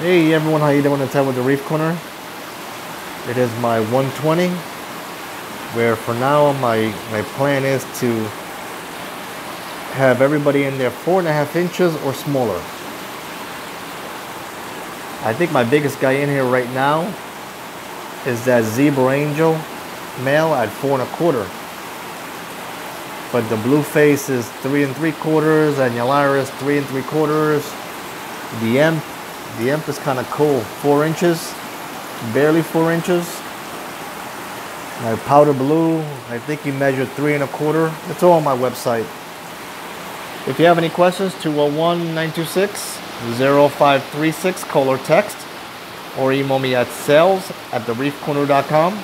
Hey everyone, how you doing? It's Ed with the Reef Corner. It is my 120, where for now my my plan is to have everybody in there four and a half inches or smaller. I think my biggest guy in here right now is that Zebra Angel male at four and a quarter. But the blue face is three and three quarters and Yalaris three and three quarters. The Emp the Emp is kind of cool. Four inches, barely four inches. My powder blue, I think he measured three and a quarter. It's all on my website. If you have any questions, 201-926-0536, call or text, or email me at sales at the thereefcorner.com.